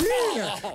Yeah!